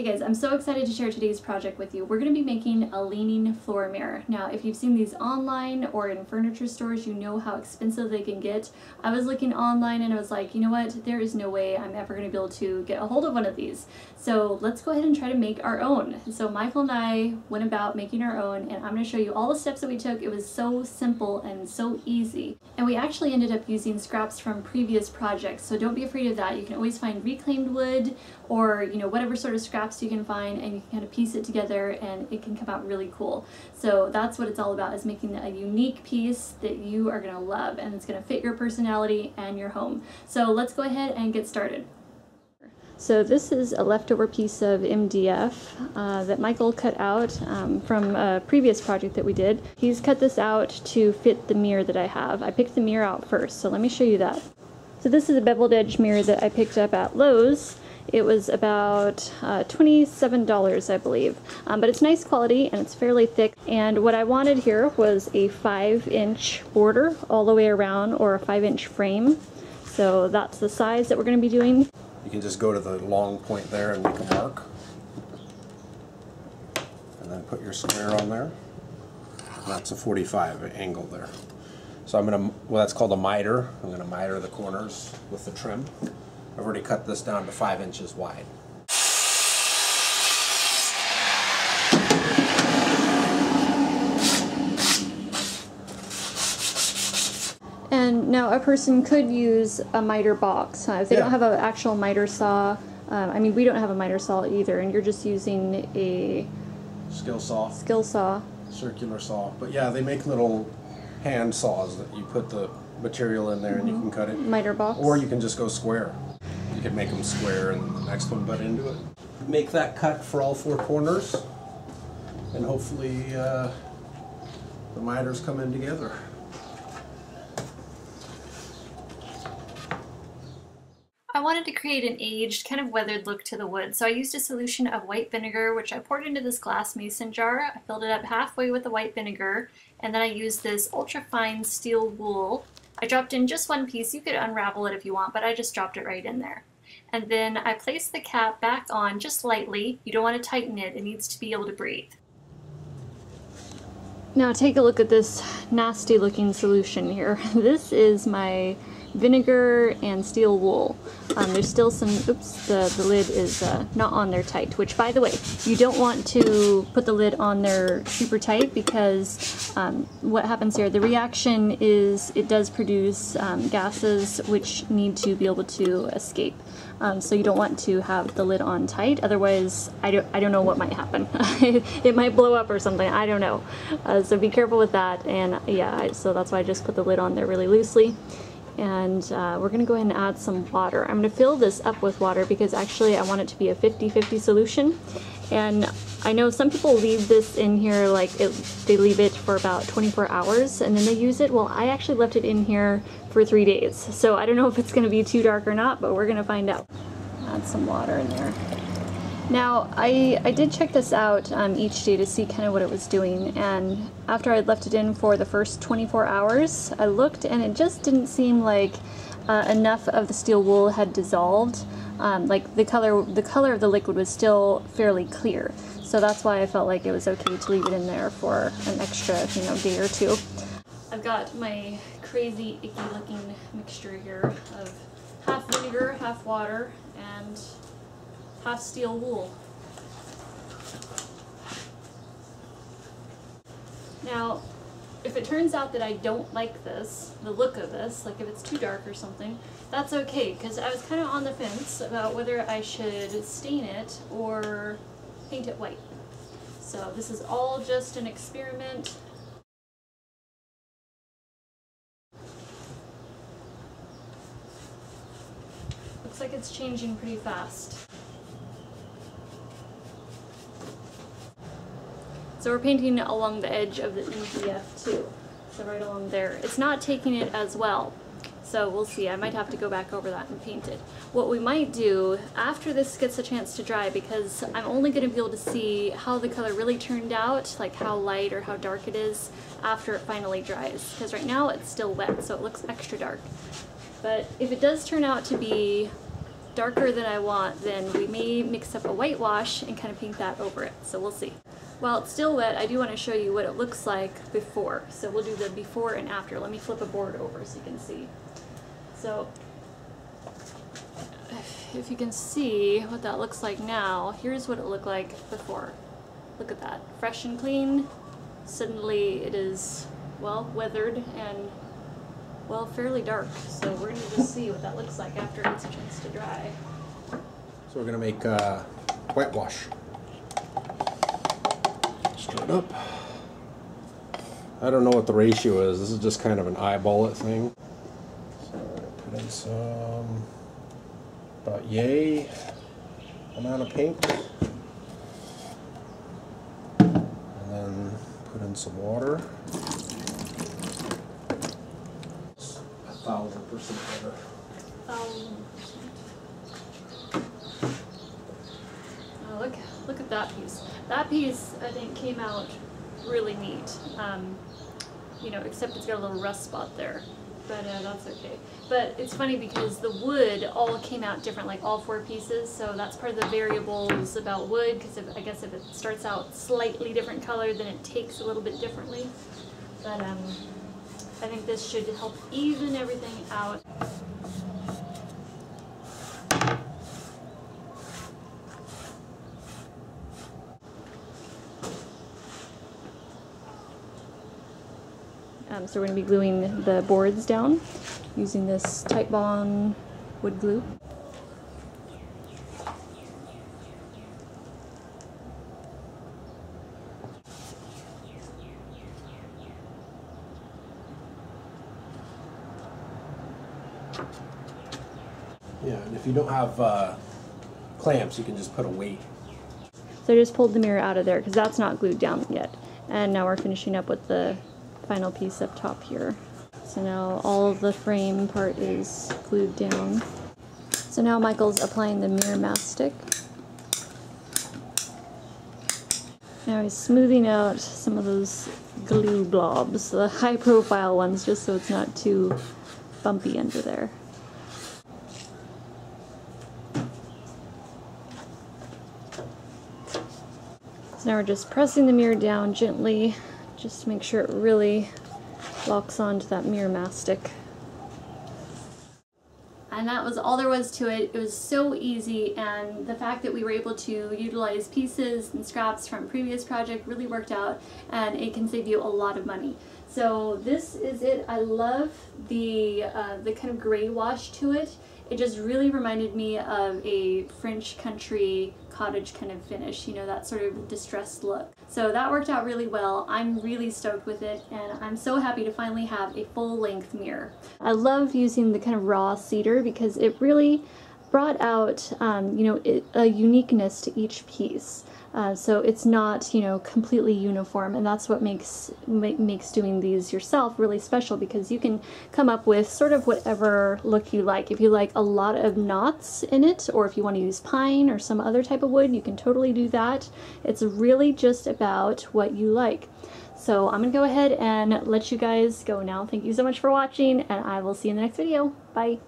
Hey guys, I'm so excited to share today's project with you. We're going to be making a leaning floor mirror. Now, if you've seen these online or in furniture stores, you know how expensive they can get. I was looking online and I was like, you know what, there is no way I'm ever going to be able to get a hold of one of these. So let's go ahead and try to make our own. So Michael and I went about making our own and I'm going to show you all the steps that we took. It was so simple and so easy. And we actually ended up using scraps from previous projects, so don't be afraid of that. You can always find reclaimed wood or, you know, whatever sort of scraps you can find and you can kind of piece it together and it can come out really cool. So that's what it's all about is making a unique piece that you are going to love and it's going to fit your personality and your home. So let's go ahead and get started. So this is a leftover piece of MDF uh, that Michael cut out um, from a previous project that we did. He's cut this out to fit the mirror that I have. I picked the mirror out first, so let me show you that. So this is a beveled edge mirror that I picked up at Lowe's it was about uh, $27, I believe. Um, but it's nice quality and it's fairly thick. And what I wanted here was a 5 inch border all the way around or a 5 inch frame. So that's the size that we're going to be doing. You can just go to the long point there and make a mark. And then put your square on there. And that's a 45 angle there. So I'm going to, well that's called a miter. I'm going to miter the corners with the trim. I've already cut this down to five inches wide. And now a person could use a miter box. If they yeah. don't have an actual miter saw, um, I mean, we don't have a miter saw either, and you're just using a skill saw. Skill saw. Circular saw. But yeah, they make little hand saws that you put the material in there mm -hmm. and you mm-hmm. can cut it. Miter box. Or you can just go square. You could make them square and the next one butt into it. Make that cut for all four corners and hopefully uh, the miters come in together. I wanted to create an aged, kind of weathered look to the wood, so I used a solution of white vinegar, which I poured into this glass mason jar. I filled it up halfway with the white vinegar, and then I used this ultra fine steel wool. I dropped in just one piece. You could unravel it if you want, but I just dropped it right in there and then I place the cap back on just lightly. You don't want to tighten it, it needs to be able to breathe. Now take a look at this nasty looking solution here. This is my vinegar and steel wool. Um, there's still some, oops, the, the lid is uh, not on there tight, which by the way, you don't want to put the lid on there super tight because um, what happens here, the reaction is it does produce um, gases which need to be able to escape. Um, so you don't want to have the lid on tight, otherwise I don't, I don't know what might happen. it might blow up or something, I don't know. Uh, so be careful with that and yeah, so that's why I just put the lid on there really loosely and uh, we're going to go ahead and add some water. I'm going to fill this up with water because actually I want it to be a 50-50 solution and I know some people leave this in here like it, they leave it for about 24 hours and then they use it. Well I actually left it in here for three days so I don't know if it's going to be too dark or not but we're going to find out. Add some water in there. Now, I, I did check this out um, each day to see kind of what it was doing, and after I'd left it in for the first 24 hours, I looked and it just didn't seem like uh, enough of the steel wool had dissolved. Um, like the color, the color of the liquid was still fairly clear, so that's why I felt like it was okay to leave it in there for an extra, you know, day or two. I've got my crazy icky looking mixture here of half vinegar, half water, and half steel wool. Now, if it turns out that I don't like this, the look of this, like if it's too dark or something, that's okay, because I was kind of on the fence about whether I should stain it or paint it white. So this is all just an experiment. Looks like it's changing pretty fast. So we're painting along the edge of the MDF too. So right along there. It's not taking it as well. So we'll see. I might have to go back over that and paint it. What we might do after this gets a chance to dry, because I'm only going to be able to see how the color really turned out, like how light or how dark it is, after it finally dries. Because right now it's still wet, so it looks extra dark. But if it does turn out to be darker than I want, then we may mix up a whitewash and kind of paint that over it. So we'll see. While it's still wet, I do want to show you what it looks like before. So we'll do the before and after. Let me flip a board over so you can see. So if you can see what that looks like now, here's what it looked like before. Look at that, fresh and clean. Suddenly it is, well, weathered and, well, fairly dark. So we're gonna just see what that looks like after it gets a chance to dry. So we're gonna make uh, whitewash. Stir it up. I don't know what the ratio is. This is just kind of an eyeball it thing. So put in some about yay amount of paint. And then put in some water. A thousand percent better. thousand percent. Oh, look, look at that piece. That piece, I think, came out really neat. Um, you know, except it's got a little rust spot there. But uh, that's okay. But it's funny because the wood all came out different, like all four pieces. So that's part of the variables about wood, because I guess if it starts out slightly different color, then it takes a little bit differently. But um, I think this should help even everything out. Um, so we're going to be gluing the boards down using this Titebond wood glue. Yeah, and if you don't have uh, clamps, you can just put a weight. So I just pulled the mirror out of there because that's not glued down yet. And now we're finishing up with the final piece up top here. So now all the frame part is glued down. So now Michael's applying the mirror mastic. Now he's smoothing out some of those glue blobs, the high profile ones, just so it's not too bumpy under there. So now we're just pressing the mirror down gently, just to make sure it really locks onto that mirror mastic. And that was all there was to it. It was so easy and the fact that we were able to utilize pieces and scraps from previous project really worked out and it can save you a lot of money. So this is it. I love the, uh, the kind of gray wash to it. It just really reminded me of a French country cottage kind of finish, you know, that sort of distressed look. So that worked out really well. I'm really stoked with it and I'm so happy to finally have a full length mirror. I love using the kind of raw cedar because it really brought out, um, you know, a uniqueness to each piece. Uh, so it's not, you know, completely uniform, and that's what makes ma makes doing these yourself really special because you can come up with sort of whatever look you like. If you like a lot of knots in it, or if you want to use pine or some other type of wood, you can totally do that. It's really just about what you like. So I'm going to go ahead and let you guys go now. Thank you so much for watching, and I will see you in the next video. Bye.